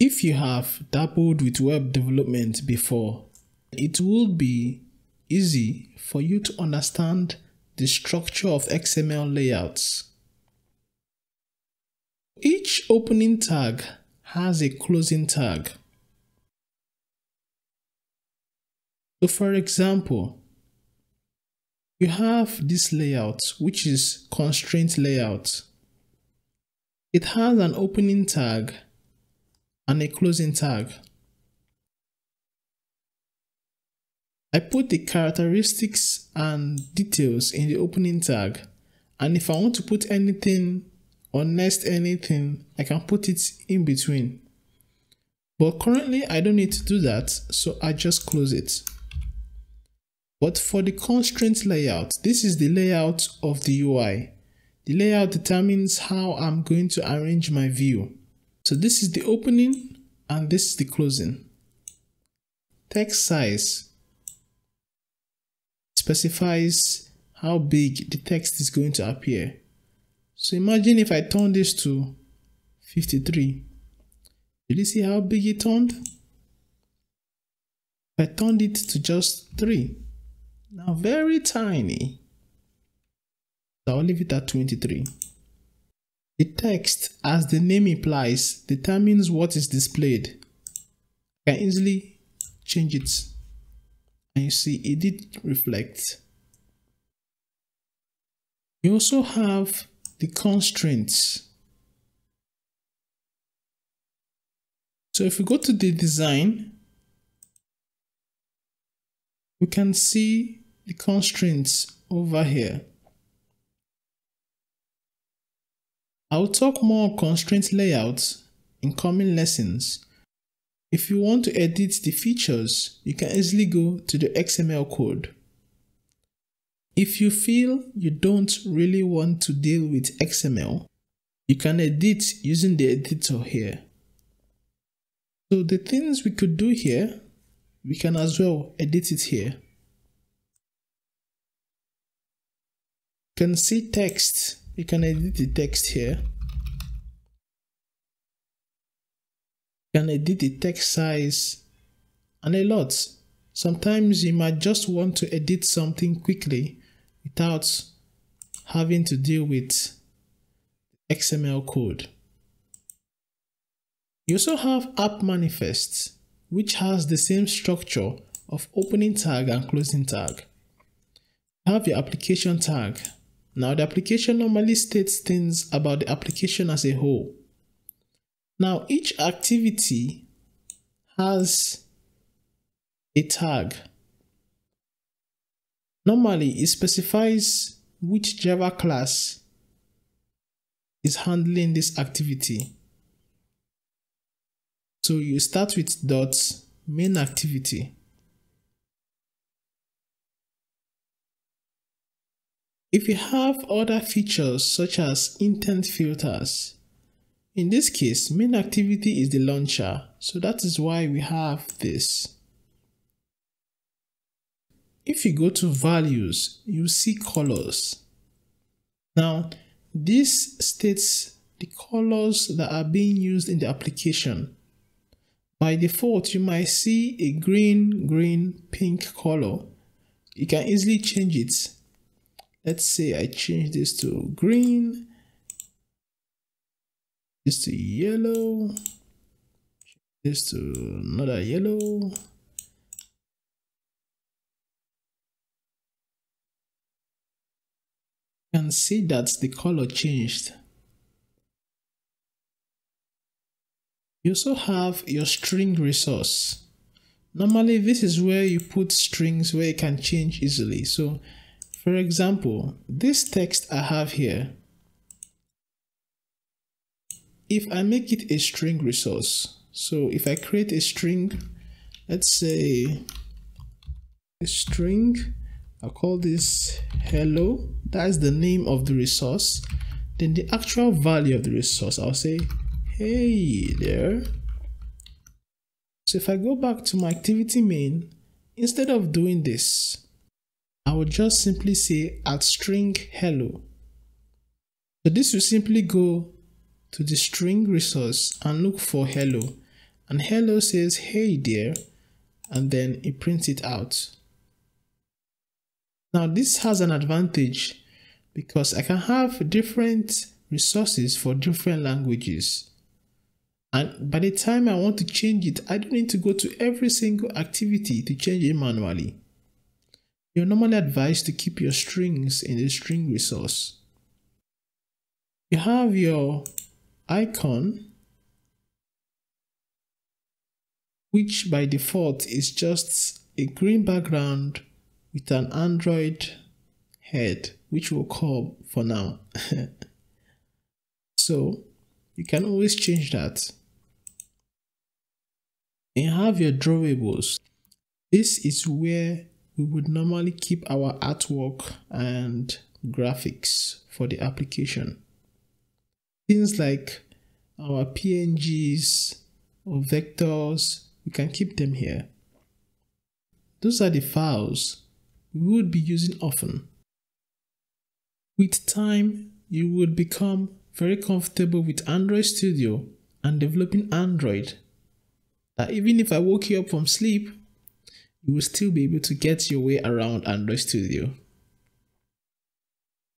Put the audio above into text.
If you have dabbled with web development before, it will be easy for you to understand the structure of XML layouts. Each opening tag has a closing tag. So for example, you have this layout which is constraint layout. It has an opening tag and a closing tag. I put the characteristics and details in the opening tag and if I want to put anything or nest anything, I can put it in between. But currently I don't need to do that, so I just close it. But for the constraint layout, this is the layout of the UI. The layout determines how I'm going to arrange my view. So this is the opening and this is the closing. Text size specifies how big the text is going to appear. So imagine if I turn this to 53. Did you see how big it turned? I turned it to just 3. Now very tiny. So I'll leave it at 23. The text, as the name implies, determines what is displayed. I can easily change it. And you see it did reflect. You also have the constraints. So if we go to the design, we can see the constraints over here. I'll talk more on constraint layouts in coming lessons. If you want to edit the features, you can easily go to the XML code. If you feel you don't really want to deal with XML, you can edit using the editor here. So the things we could do here, we can as well edit it here. You can see text you can edit the text here you can edit the text size and a lot sometimes you might just want to edit something quickly without having to deal with XML code. You also have app manifests, which has the same structure of opening tag and closing tag. You have your application tag, now, the application normally states things about the application as a whole. Now, each activity has a tag. Normally, it specifies which Java class is handling this activity. So you start with dot main activity. If you have other features such as intent filters, in this case, main activity is the launcher, so that is why we have this. If you go to values, you see colors. Now, this states the colors that are being used in the application. By default, you might see a green, green, pink color. You can easily change it let's say I change this to green, this to yellow, this to another yellow. You can see that the color changed. You also have your string resource. Normally, this is where you put strings where you can change easily. So for example, this text I have here, if I make it a string resource, so if I create a string, let's say a string, I'll call this hello, that's the name of the resource. Then the actual value of the resource, I'll say, hey there. So if I go back to my activity main, instead of doing this, I will just simply say at string hello. So this will simply go to the string resource and look for hello. and hello says hey there and then it prints it out. Now this has an advantage because I can have different resources for different languages. And by the time I want to change it, I don't need to go to every single activity to change it manually. You're normally advised to keep your strings in the string resource. You have your icon which by default is just a green background with an Android head, which we'll call for now. so you can always change that. And have your drawables. This is where we would normally keep our artwork and graphics for the application. Things like our PNGs or vectors we can keep them here. Those are the files we would be using often. With time, you would become very comfortable with Android Studio and developing Android. That even if I woke you up from sleep, you will still be able to get your way around Android Studio.